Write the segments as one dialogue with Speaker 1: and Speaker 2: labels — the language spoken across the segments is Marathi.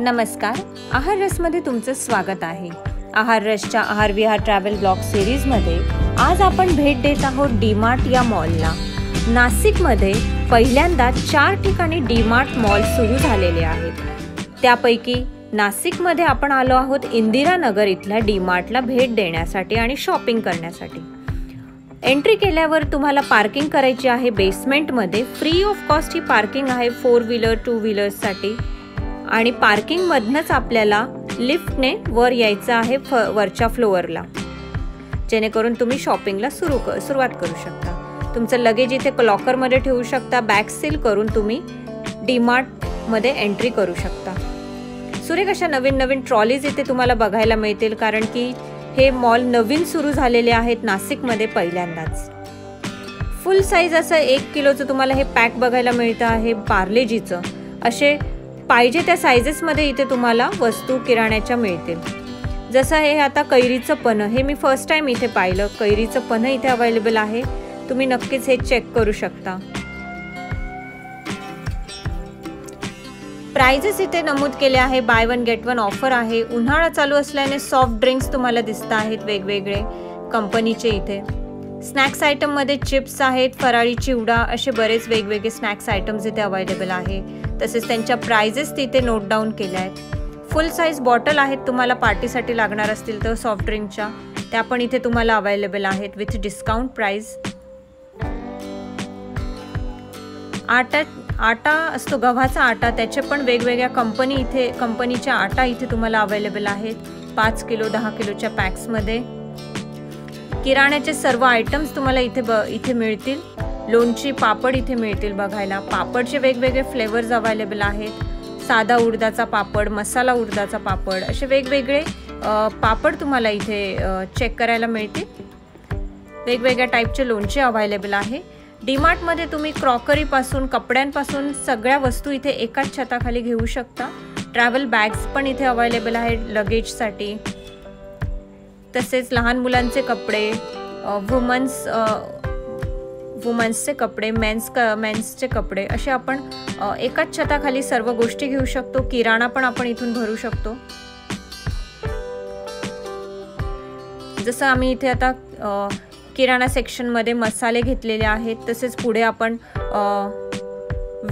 Speaker 1: नमस्कार. आहार रसमध्ये तुमचं स्वागत आहे. आहार रसच्या आहार विहार ट्रॅव्हल ब्लॉग सिरीजमध्ये आज आपण भेट देत आहोत डीमार्ट या मॉलला नाशिकमध्ये पहिल्यांदा चार ठिकाणी डीमार्ट मॉल सुरू झालेले आहेत. त्यापैकी नाशिकमध्ये आपण आलो आहोत इंदिरानगर इथल्या डीमार्टला भेट देण्यासाठी आणि शॉपिंग करण्यासाठी. एंट्री केल्यावर तुम्हाला पार्किंग करायची आहे बेसमेंटमध्ये फ्री ऑफ कॉस्ट ही पार्किंग आहे. फोर व्हीलर टू व्हीलर्ससाठी आणि पार्किंगमधनंच आपल्याला लिफ्टने वर यायचं आहे फ वरच्या फ्लोअरला. जेणेकरून तुम्ही शॉपिंगला सुरू क सुरुवात करू शकता. तुमचं लगेज इथे लॉकरमध्ये ठेवू शकता बॅग सील करून तुम्ही डीमार्टमध्ये एंट्री करू शकता. सुरेख अशा नवीन नवीन ट्रॉलीज इथे तुम्हाला बघायला मिळतील कारण की हे मॉल नवीन सुरू झालेले आहेत नाशिकमध्ये पहिल्यांदाच. फुल साईज असं एक किलोचं तुम्हाला हे पॅक बघायला मिळतं आहे पार्लेजीचं असे पाहिजे त्या सायझेसमध्ये इथे तुम्हाला वस्तू किराण्याच्या मिळतील. जसं हे आता कैरीचं पन्ह हे मी फर्स्ट टाइम इथे पाहिलं. कैरीचं पन्ह इथे अवेलेबल आहे. तुम्ही नक्कीच हे चेक करू शकता. प्राइजेस इथे नमूद केले आहे. Buy one get one offer आहे. उन्हाळा चालू असल्याने सॉफ्ट ड्रिंक्स तुम्हाला दिसत आहेत वेगवेगळे कंपनीचे इथे. स्नॅक्स आयटममध्ये चिप्स आहेत फराळी चिवडा असे बरेच वेगवेगळे स्नॅक्स आयटम्स इथे अवेलेबल आहे. तसेच त्यांच्या प्राइजेस तिथे नोट डाऊन केल्या आहेत. फुल साईज बॉटल आहेत तुम्हाला पार्टीसाठी लागणार असतील तर सॉफ्ट ड्रिंकच्या त्या पण इथे तुम्हाला अवेलेबल आहेत विथ डिस्काउंट प्राईज आटा आटा असतो गव्हाचा आटा त्याचे पण वेगवेगळ्या कंपनी इथे कंपनीच्या आटा इथे तुम्हाला अवेलेबल आहेत. पाच किलो दहा किलोच्या पॅक्समध्ये किराण्याचे सर्व आयटम्स तुम्हाला इथे ब इथे मिळतील. लोणची पापड इथे मिळतील बघायला. पापडचे वेगवेगळे फ्लेवर्स अवेलेबल आहेत. साधा उडदाचा पापड मसाला उडदाचा पापड असे वेगवेगळे पापड तुम्हाला इथे चेक करायला मिळतील. वेगवेगळ्या टाईपचे लोणचे अवेलेबल आहे. डीमार्टमध्ये तुम्ही क्रॉकरीपासून कपड्यांपासून सगळ्या वस्तू इथे एकाच छताखाली घेऊ शकता. ट्रॅव्हल बॅग्स पण इथे अवेलेबल आहेत लगेजसाठी. तसेच लहान मुलांचे कपडे वुमन्स वुमन्सचे कपडे मेन्स क मेन्सचे कपडे असे आपण एकाच छताखाली सर्व गोष्टी घेऊ शकतो. किराणा पण आपण इथून भरू शकतो. जसं आम्ही इथे आता किराणा सेक्शनमध्ये मसाले घेतलेले आहेत तसेच पुढे आपण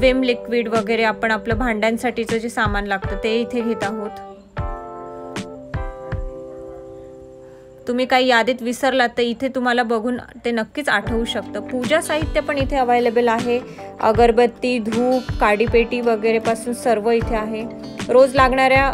Speaker 1: विम लिक्विड वगैरे आपण आपलं भांड्यांसाठीचं जे सामान लागतं ते इथे घेत आहोत. तुम्ही काही यादीत विसरलात तर इथे तुम्हाला बघून ते नक्कीच आठवू शकतं. पूजा साहित्य पण इथे अवेलेबल आहे. अगरबत्ती धूप काडीपेटी वगैरेपासून सर्व इथे आहे. रोज लागणाऱ्या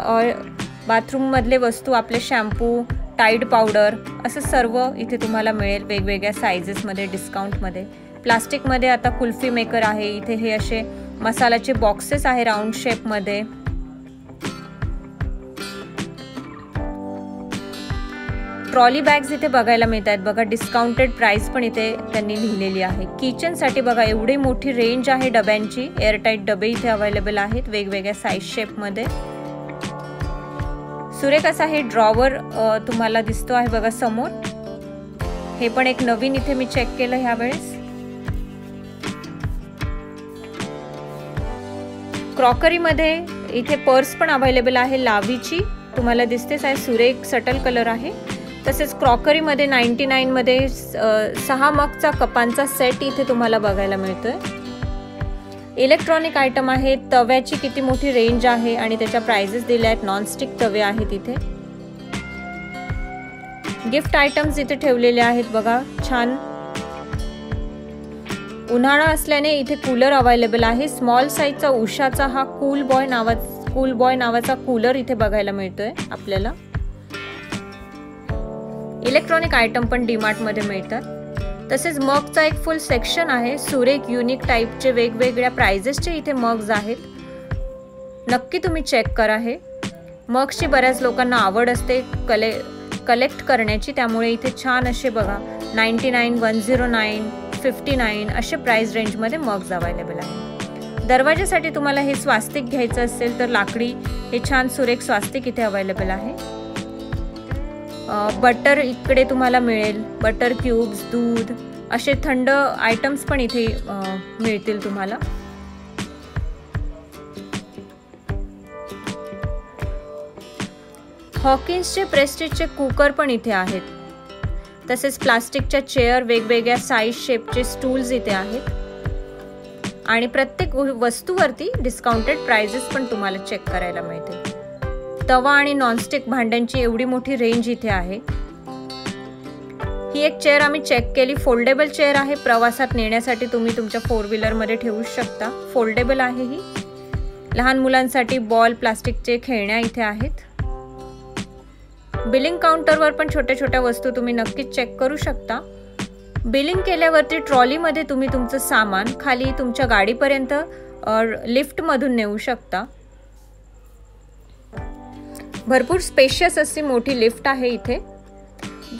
Speaker 1: बाथरूममधले वस्तू आपले शॅम्पू टाईड पावडर असं सर्व इथे तुम्हाला मिळेल वेगवेगळ्या सायझेसमध्ये डिस्काउंटमध्ये प्लास्टिकमध्ये आता कुल्फी मेकर आहे. इथे हे असे मसाल्याचे बॉक्सेस आहे राऊंड शेपमध्ये ट्रॉली बॅग्स इथे बघायला मिळत आहेत बघा डिस्काउंटेड प्राइस पण इथे त्यांनी लिहिलेली आहे. किचनसाठी बघा एवढी मोठी रेंज आहे डब्यांची. एअरटाईट डबे इथे अवेलेबल आहेत वेगवेगळ्या साईज शेपमध्ये सुरेख असा हे ड्रॉवर तुम्हाला दिसतो आहे बघा समोर. हे पण एक नवीन इथे मी चेक केलं ह्यावेळेस. क्रॉकरीमध्ये इथे पर्स पण अवेलेबल आहे लावीची. तुम्हाला दिसतेच आहे सुरेख सटल कलर आहे. तसेच क्रॉकरीमध्ये नाईन्टी नाईनमध्ये सहा मगचा कपांचा सेट इथे तुम्हाला बघायला मिळतो आहे इलेक्ट्रॉनिक आयटम आहे तव्याची किती मोठी रेंज आहे आणि त्याच्या प्राइजेस दिल्या आहेत नॉनस्टिक तवे आहेत इथे. गिफ्ट आयटम्स इथे ठेवलेले आहेत बघा छान. उन्हाळा असल्याने इथे कूलर अवेलेबल आहे. स्मॉल साईजचा उषाचा हा कूल बॉय नावा कूल बॉय नावाचा कूलर इथे बघायला मिळतोय आपल्याला. इलेक्ट्रॉनिक आयटम पण डीमार्टमध्ये मिळतात. तसेच मगचा एक फुल सेक्शन आहे सुरेख युनिक टाईपचे वेगवेगळ्या प्राइजेसचे इथे मग्ज आहेत. नक्की तुम्ही चेक करा हे. मग्सची बऱ्याच लोकांना आवड असते कले कलेक्ट करण्याची त्यामुळे इथे छान असे बघा ninety nine one zero nine fifty nine असे प्राईस रेंजमध्ये मग्ज अवेलेबल आहे दरवाजासाठी तुम्हाला हे स्वास्तिक घ्यायचं असेल तर लाकडी हे छान सुरेख स्वास्तिक इथे अवेलेबल आहे. बटर इकडे तुम्हाला मिळेल. बटर क्यूब्स दूध असे थंड आयटम्स पण इथे मिळतील तुम्हाला. हॉकिन्सचे प्रेस्टिजचे कुकर पण इथे आहेत. तसेच प्लास्टिकच्या चेअर वेगवेगळ्या साईज शेपचे स्टूल्स इथे आहेत. आणि प्रत्येक वस्तूवरती डिस्काउंटेड प्राइजेस पण तुम्हाला चेक करायला मिळतील. तवा आणि नॉनस्टिक भांड्यांची एवढी मोठी रेंज इथे आहे. ही एक चेअर आम्ही चेक केली. फोल्डेबल चेअर आहे. प्रवासात नेण्यासाठी तुम्ही तुमच्या फोर व्हीलरमध्ये ठेवू शकता. फोल्डेबल आहे ही. लहान मुलांसाठी बॉल प्लास्टिकचे खेळण्या इथे आहेत. बिलिंग काउंटरवर पण छोट्या छोट्या वस्तू तुम्ही नक्कीच चेक करू शकता. बिलिंग केल्यावरती ट्रॉलीमध्ये तुम्ही तुमचं सामान खाली तुमच्या गाडीपर्यंत लिफ्टमधून नेऊ शकता. भरपूर स्पेशियस अशी मोठी लिफ्ट आहे इथे.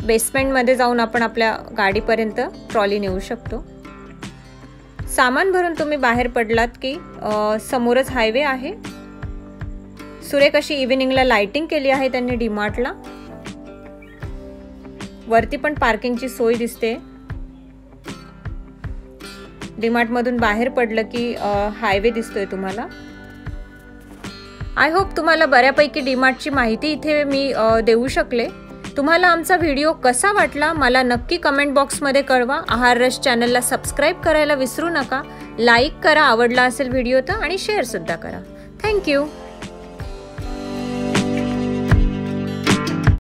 Speaker 1: बेसमेंटमध्ये जाऊन आपण आपल्या गाडीपर्यंत ट्रॉली नेऊ शकतो. सामान भरून तुम्ही बाहेर पडलात की समोरच हायवे आहे. सुरेख अशी इव्हिनिंगला लाइटिंग केली आहे त्यांनी डीमार्टला वरती पण पार्किंगची सोय दिसते. डीमार्टमधून बाहेर पडलं की हायवे दिसतोय तुम्हाला. आय होप तुम्हाला बऱ्यापैकी डीमार्टची माहिती इथे मी देऊ शकले. तुम्हाला आमचा व्हिडिओ कसा वाटला मला नक्की कमेंट बॉक्समध्ये कळवा. आहार रस चॅनलला सबस्क्राईब करायला विसरू नका. लाईक करा आवडला असेल व्हिडिओ तर आणि शेअरसुद्धा करा. थँक्यू